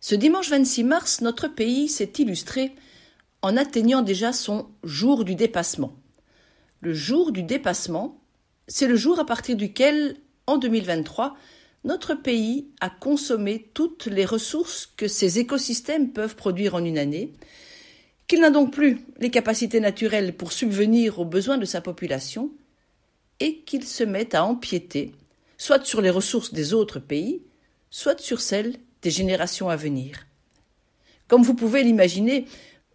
Ce dimanche 26 mars, notre pays s'est illustré en atteignant déjà son jour du dépassement. Le jour du dépassement, c'est le jour à partir duquel, en 2023, notre pays a consommé toutes les ressources que ses écosystèmes peuvent produire en une année, qu'il n'a donc plus les capacités naturelles pour subvenir aux besoins de sa population, et qu'il se met à empiéter, soit sur les ressources des autres pays, soit sur celles des générations à venir. Comme vous pouvez l'imaginer,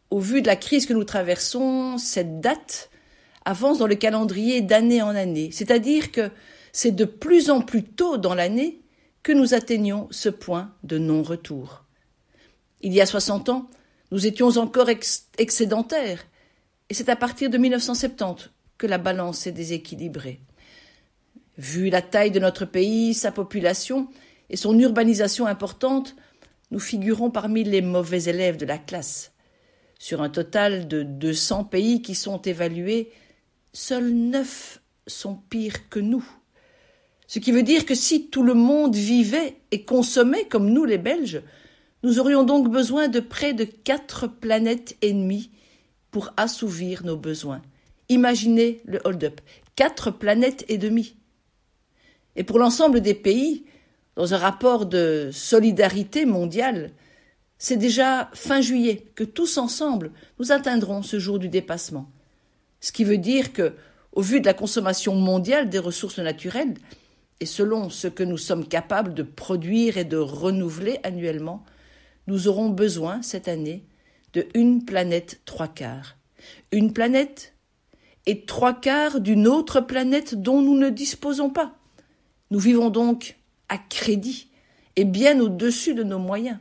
au vu de la crise que nous traversons, cette date avance dans le calendrier d'année en année, c'est-à-dire que c'est de plus en plus tôt dans l'année que nous atteignons ce point de non-retour. Il y a 60 ans, nous étions encore excédentaires, et c'est à partir de 1970 que la balance est déséquilibrée. Vu la taille de notre pays, sa population et son urbanisation importante, nous figurons parmi les mauvais élèves de la classe. Sur un total de 200 pays qui sont évalués, seuls neuf sont pires que nous. Ce qui veut dire que si tout le monde vivait et consommait comme nous les Belges, nous aurions donc besoin de près de quatre planètes ennemies pour assouvir nos besoins. Imaginez le hold-up. Quatre planètes et demie. Et pour l'ensemble des pays, dans un rapport de solidarité mondiale, c'est déjà fin juillet que tous ensemble nous atteindrons ce jour du dépassement. Ce qui veut dire que, au vu de la consommation mondiale des ressources naturelles, et selon ce que nous sommes capables de produire et de renouveler annuellement, nous aurons besoin cette année de une planète trois quarts. Une planète et trois quarts d'une autre planète dont nous ne disposons pas. Nous vivons donc à crédit et bien au-dessus de nos moyens.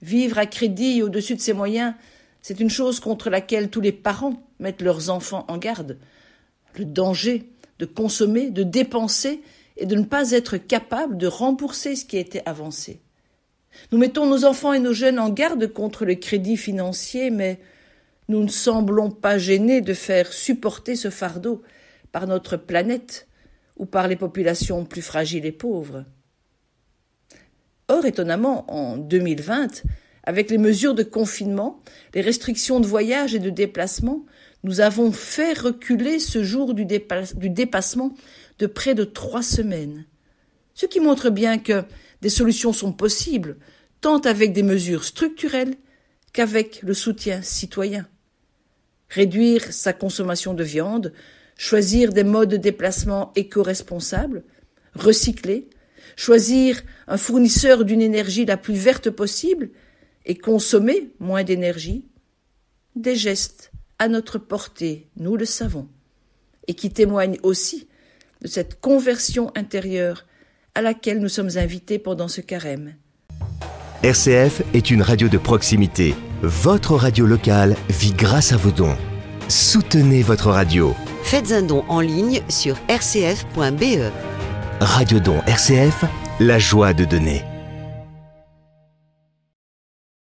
Vivre à crédit au-dessus de ses moyens, c'est une chose contre laquelle tous les parents mettent leurs enfants en garde. Le danger de consommer, de dépenser et de ne pas être capable de rembourser ce qui a été avancé. Nous mettons nos enfants et nos jeunes en garde contre le crédit financier, mais nous ne semblons pas gênés de faire supporter ce fardeau par notre planète ou par les populations plus fragiles et pauvres. Or, étonnamment, en 2020, avec les mesures de confinement, les restrictions de voyage et de déplacement, nous avons fait reculer ce jour du, dépassement de près de trois semaines. Ce qui montre bien que des solutions sont possibles, tant avec des mesures structurelles qu'avec le soutien citoyen. Réduire sa consommation de viande, choisir des modes de déplacement éco-responsables, recycler, choisir un fournisseur d'une énergie la plus verte possible et consommer moins d'énergie, des gestes à notre portée, nous le savons, et qui témoignent aussi de cette conversion intérieure à laquelle nous sommes invités pendant ce carême. RCF est une radio de proximité. Votre radio locale vit grâce à vos dons. Soutenez votre radio. Faites un don en ligne sur rcf.be. Radio Don RCF, la joie de donner.